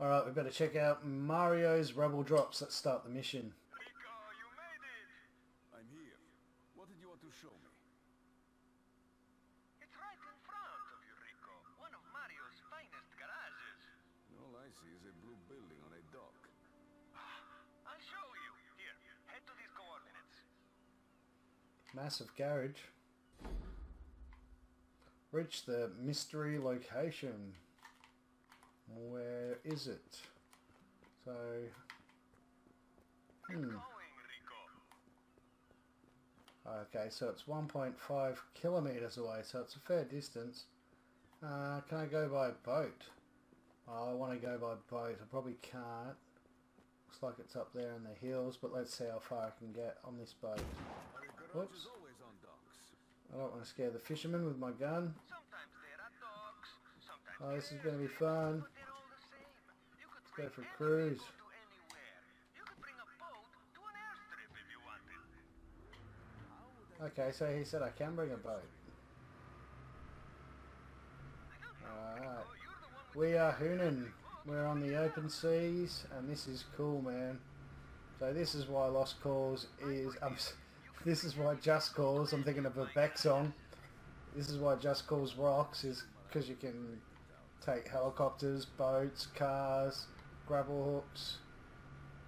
Alright, we better check out Mario's Rebel Drops. Let's start the mission. Rico, you made it! I'm here. What did you want to show me? It's right in front of you, Rico. One of Mario's finest garages. All I see is a blue building on a dock. I'll show you. Here, head to these coordinates. Massive garage. Reach the mystery location. Where is it? So, Hmm. okay, so it's 1.5 kilometers away, so it's a fair distance. Uh, can I go by boat? Oh, I want to go by boat. I probably can't. Looks like it's up there in the hills, but let's see how far I can get on this boat. My garage Whoops. always on docks. I don't want to scare the fishermen with my gun. Oh, this is going to be fun. Let's go for a cruise. Okay, so he said I can bring a boat. Alright. We are boat. We're on the open seas, and this is cool, man. So this is why Lost Cause is... This is why Just Cause, I'm thinking of a Beck song. This is why Just Cause rocks, is because you can take helicopters, boats, cars, grapple hooks.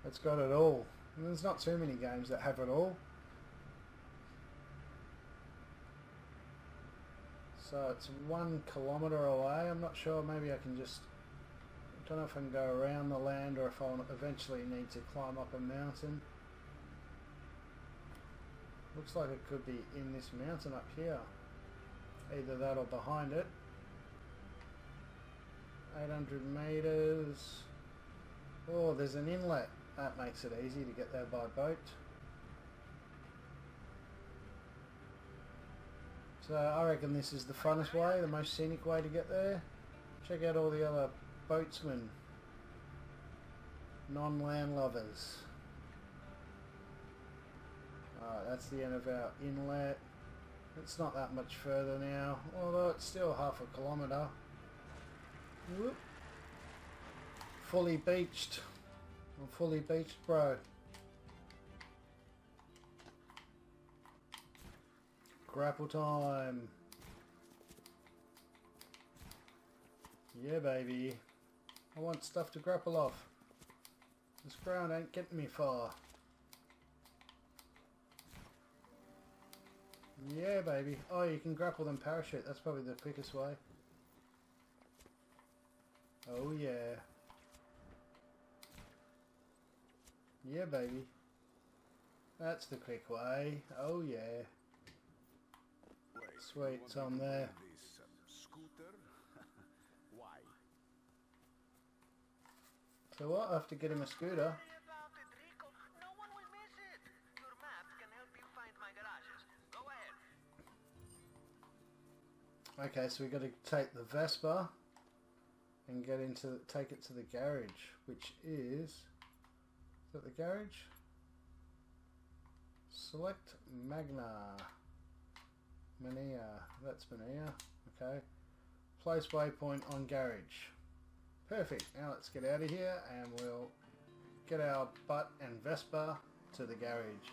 It's got it all. And there's not too many games that have it all. So it's one kilometre away. I'm not sure. Maybe I can just... I don't know if I can go around the land or if I'll eventually need to climb up a mountain. Looks like it could be in this mountain up here. Either that or behind it. 800 metres. Oh, there's an inlet. That makes it easy to get there by boat. So I reckon this is the funnest way, the most scenic way to get there. Check out all the other boatsmen. Non-land lovers. Alright, that's the end of our inlet. It's not that much further now, although it's still half a kilometre. Whoop. Fully beached. I'm fully beached, bro. Grapple time. Yeah, baby. I want stuff to grapple off. This ground ain't getting me far. Yeah, baby. Oh, you can grapple them parachute. That's probably the quickest way. Oh, yeah. Yeah, baby. That's the quick way. Oh, yeah. Wait, Sweet, it's on there. This um, scooter? Why? So what? I have to get him a scooter. Don't worry about it, Rico. No one will miss it. Your map can help you find my garages. Go ahead. Okay, so we got to take the Vespa and get into take it to the garage, which is is that the garage? Select Magna. Mania. That's Mania. Okay. Place waypoint on garage. Perfect. Now let's get out of here and we'll get our butt and Vespa to the garage.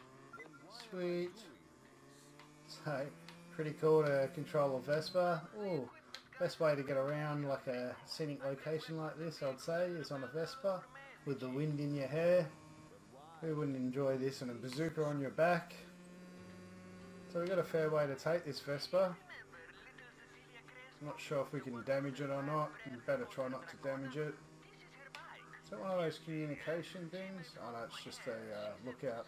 Sweet. So, pretty cool to control a Vespa. Ooh, best way to get around like a scenic location like this, I'd say, is on a Vespa with the wind in your hair. Who wouldn't enjoy this and a bazooka on your back? So we've got a fair way to take this Vespa. I'm not sure if we can damage it or not. We better try not to damage it. Is that one of those communication things? Oh no, it's just a uh, lookout.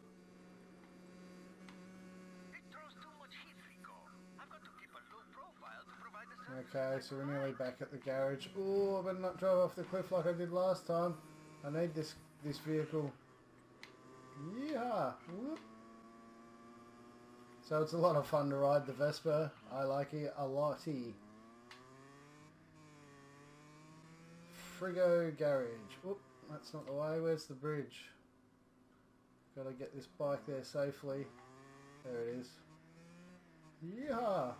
Okay, so we're nearly back at the garage. Oh, I better not drive off the cliff like I did last time. I need this this vehicle. Yeah. So it's a lot of fun to ride the Vespa. I like it a lotty. Frigo Garage. Whoop, that's not the way. Where's the bridge? Gotta get this bike there safely. There it is. Yeah.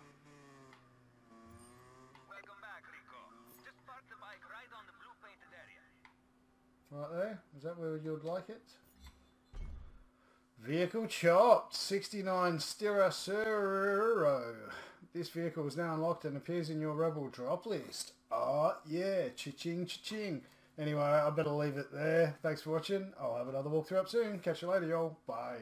Welcome back, Rico. Just park the bike right on the blue painted area. Right there. Is that where you'd like it? Vehicle chopped. 69 Stiracero. This vehicle is now unlocked and appears in your Rebel drop list. Oh, yeah. Cha-ching, cha-ching. Anyway, I better leave it there. Thanks for watching. I'll have another walkthrough up soon. Catch you later, y'all. Bye.